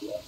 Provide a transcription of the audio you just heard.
No.